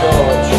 God.